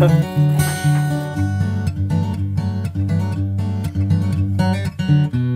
Valeu.